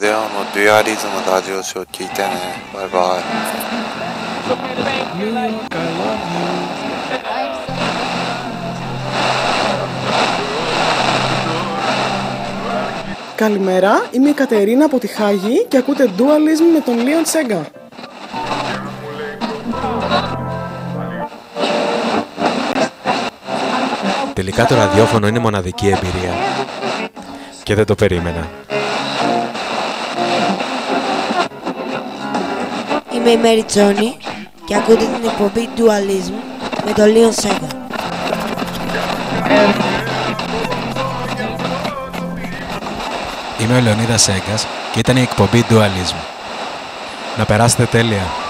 レオのデュアリズムラジオショー聞いてねバイバイ New York, I love you. Καλημέρα, είμαι η Κατερίνα από τη Χάγη και ακούτε Dualism με τον Λίον Τσέγκα. Τελικά το ραδιόφωνο είναι μοναδική εμπειρία. Και δεν το περίμενα. Είμαι η Μέρι Τζόνι και ακούτε την εκπομπή Dualism με τον Λίον Σέγγα. Είμαι ο Λεωνίδας Σέγκας και ήταν η εκπομπή Dualism. Να περάσετε τέλεια.